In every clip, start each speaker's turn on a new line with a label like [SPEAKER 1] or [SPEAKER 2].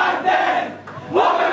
[SPEAKER 1] Minds and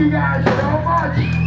[SPEAKER 1] Obrigado guys so much.